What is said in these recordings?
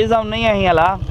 रीज़म नहीं है यहाँ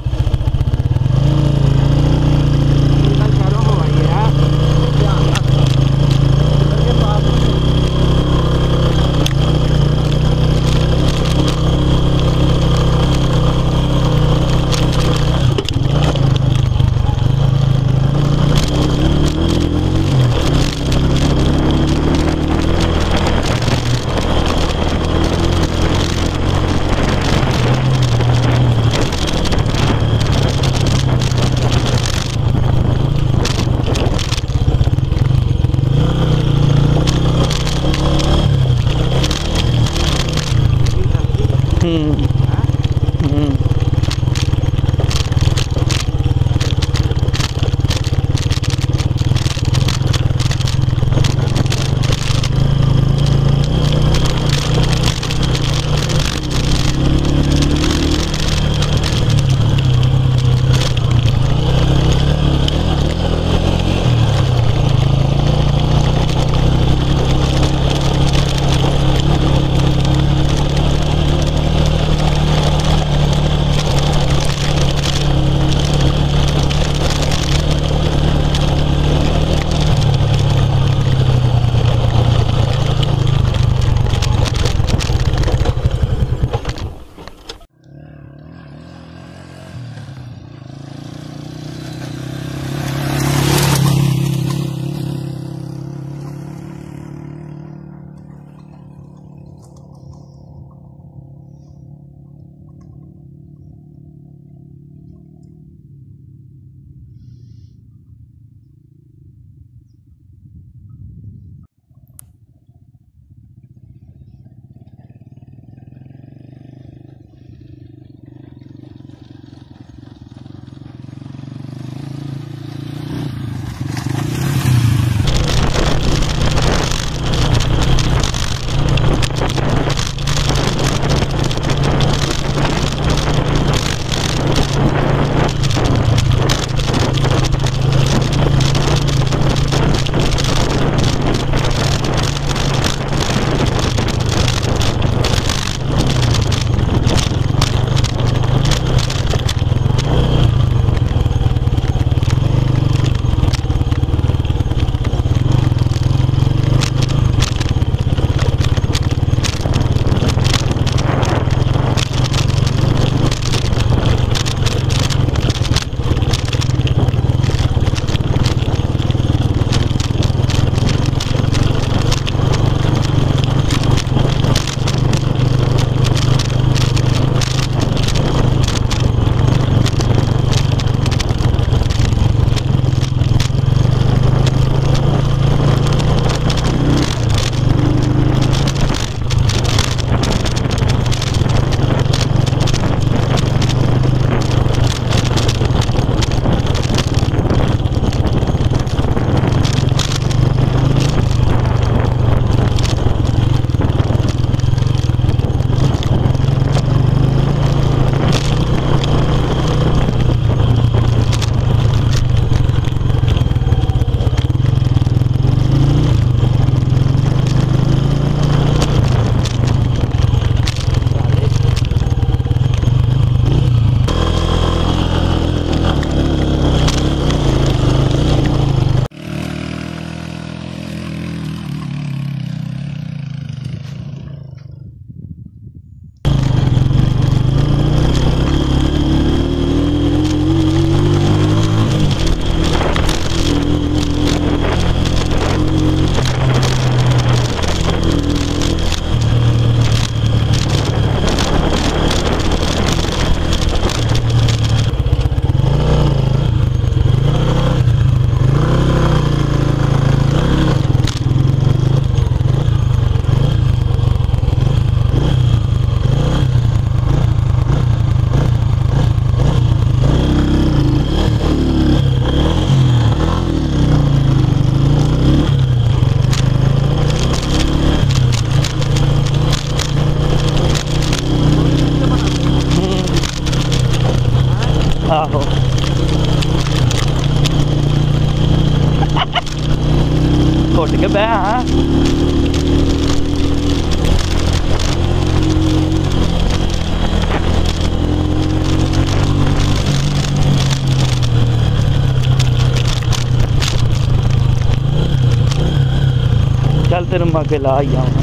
मैं अकेला आया हूँ